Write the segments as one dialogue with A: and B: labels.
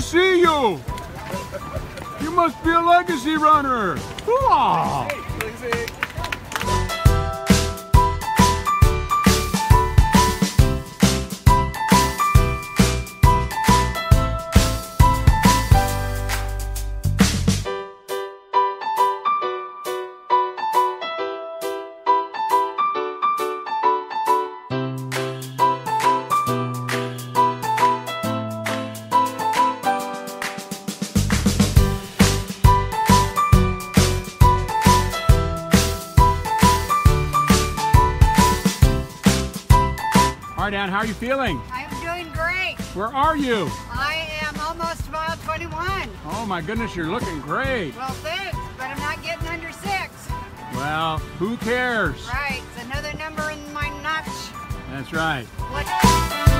A: see you. You must be a legacy runner. Hoo-ah. Ann, how are you feeling?
B: I'm doing great.
A: Where are you?
B: I am almost mile 21.
A: Oh my goodness, you're looking great.
B: Well, thanks, but I'm not getting under six.
A: Well, who cares?
B: Right, it's another number in my notch.
A: That's right.
B: What?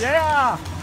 A: Yeah.